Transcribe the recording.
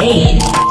Ace.